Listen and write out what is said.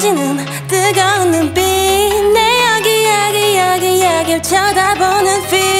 던지는 뜨거운 눈빛 내 여기 여기 여기 여길 쳐다보는 feel